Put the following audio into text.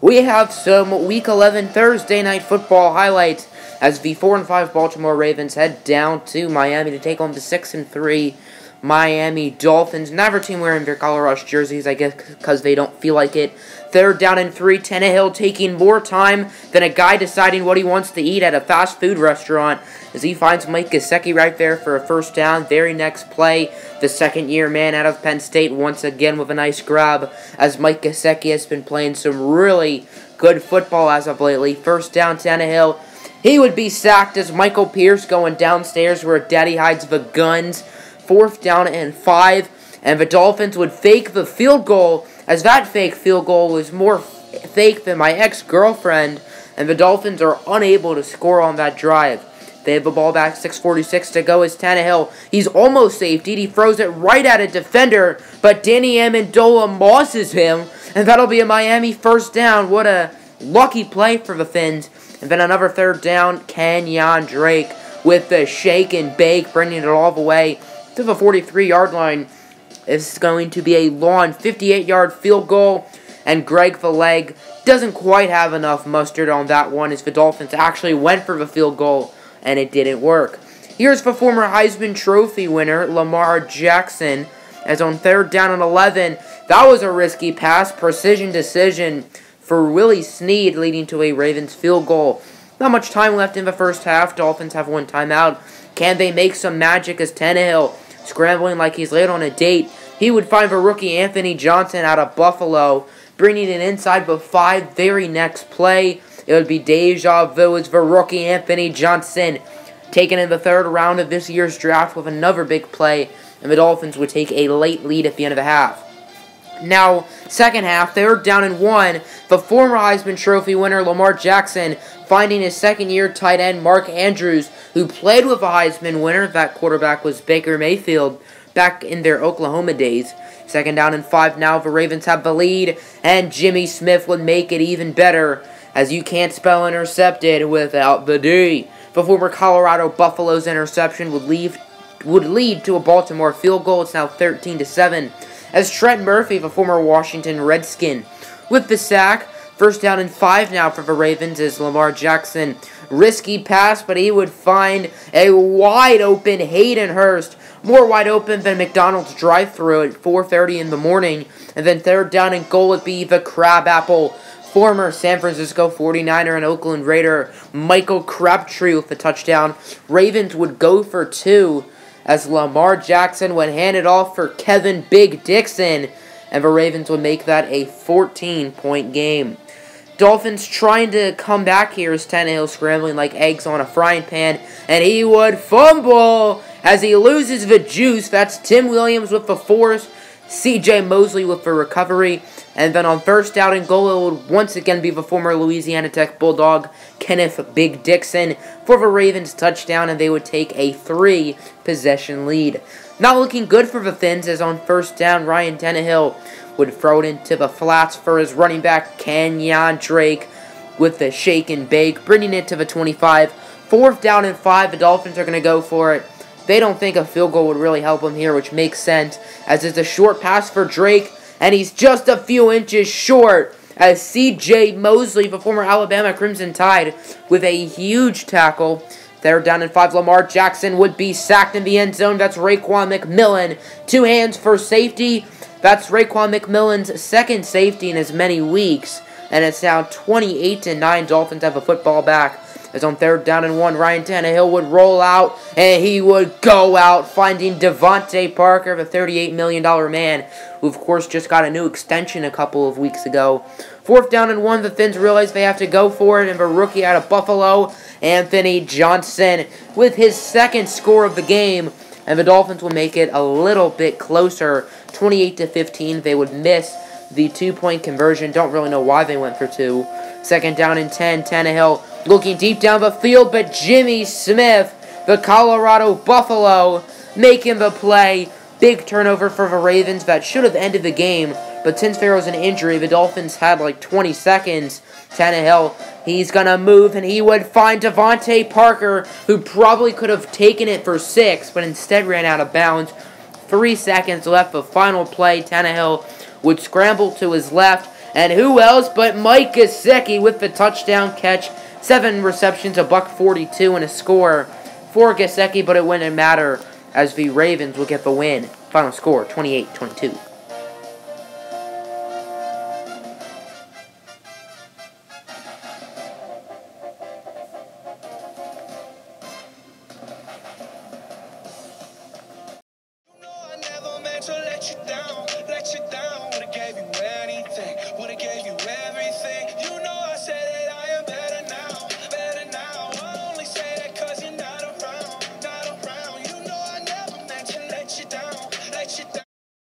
we have some Week 11 Thursday night football highlights as the 4 and 5 Baltimore Ravens head down to Miami to take on the 6 and 3 Miami Dolphins. Never team wearing their color rush jerseys, I guess, because they don't feel like it. Third down and three. Tannehill taking more time than a guy deciding what he wants to eat at a fast food restaurant as he finds Mike Gesicki right there for a first down. Very next play, the second year man out of Penn State once again with a nice grab as Mike Gesicki has been playing some really good football as of lately. First down, Tannehill. He would be sacked as Michael Pierce going downstairs where Daddy hides the guns fourth down and five, and the Dolphins would fake the field goal, as that fake field goal was more fake than my ex girlfriend, and the Dolphins are unable to score on that drive. They have the ball back, 6.46 to go as Tannehill. He's almost safety. He throws it right at a defender, but Danny Amendola mosses him, and that'll be a Miami first down. What a lucky play for the Fins. And then another third down, Kenyan Drake with the shake and bake, bringing it all the way to the 43 yard line. It's going to be a long 58 yard field goal, and Greg Valeg doesn't quite have enough mustard on that one as the Dolphins actually went for the field goal and it didn't work. Here's the former Heisman Trophy winner, Lamar Jackson, as on third down and 11. That was a risky pass, precision decision for Willie Snead, leading to a Ravens field goal. Not much time left in the first half. Dolphins have one timeout. Can they make some magic as Tannehill scrambling like he's late on a date? He would find the rookie Anthony Johnson out of Buffalo, bringing it inside but five very next play. It would be deja vu as the rookie Anthony Johnson taken in the third round of this year's draft with another big play, and the Dolphins would take a late lead at the end of the half. Now, second half, they're down and one. The former Heisman Trophy winner, Lamar Jackson, finding his second year tight end, Mark Andrews, who played with a Heisman winner. That quarterback was Baker Mayfield back in their Oklahoma days. Second down and five now. The Ravens have the lead, and Jimmy Smith would make it even better, as you can't spell intercepted without the D. The former Colorado Buffaloes interception would leave would lead to a Baltimore field goal. It's now 13 to 7 as Trent Murphy, the former Washington Redskin, with the sack. First down and five now for the Ravens is Lamar Jackson. Risky pass, but he would find a wide open Hayden Hurst. More wide open than McDonald's drive-through at 4.30 in the morning. And then third down and goal would be the Crabapple. Former San Francisco 49er and Oakland Raider Michael Crabtree with the touchdown. Ravens would go for two as Lamar Jackson would hand it off for Kevin Big Dixon, and the Ravens would make that a 14 point game. Dolphins trying to come back here as Tannehill scrambling like eggs on a frying pan, and he would fumble as he loses the juice. That's Tim Williams with the force, CJ Mosley with the recovery, and then on first down and goal, it would once again be the former Louisiana Tech Bulldog, Kenneth Big Dixon, for the Ravens touchdown, and they would take a three possession lead. Not looking good for the Fins, as on first down, Ryan Tannehill would throw it into the flats for his running back, Kenyan Drake, with the shake and bake, bringing it to the 25. Fourth down and five, the Dolphins are going to go for it. They don't think a field goal would really help them here, which makes sense, as it's a short pass for Drake and he's just a few inches short as C.J. Mosley, the former Alabama Crimson Tide, with a huge tackle. They're down in five. Lamar Jackson would be sacked in the end zone. That's Raekwon McMillan. Two hands for safety. That's Raekwon McMillan's second safety in as many weeks. And it's now 28 to 9. Dolphins have a football back. As on third down and one, Ryan Tannehill would roll out and he would go out, finding DeVante Parker, the $38 million man, who of course just got a new extension a couple of weeks ago. Fourth down and one, the Fins realize they have to go for it, and the rookie out of Buffalo, Anthony Johnson, with his second score of the game, and the Dolphins will make it a little bit closer, 28 to 15. They would miss the two-point conversion. Don't really know why they went for two. Second down and 10, Tannehill looking deep down the field, but Jimmy Smith, the Colorado Buffalo, making the play. Big turnover for the Ravens that should have ended the game, but since there was an injury, the Dolphins had like 20 seconds. Tannehill, he's gonna move, and he would find DeVante Parker, who probably could have taken it for six, but instead ran out of bounds. Three seconds left of final play. Tannehill would scramble to his left, And who else but Mike Gesicki with the touchdown catch. Seven receptions, a buck 42, and a score for Gesicki, but it wouldn't matter as the Ravens will get the win. Final score 28 22. No, I never meant to let you down, let you down.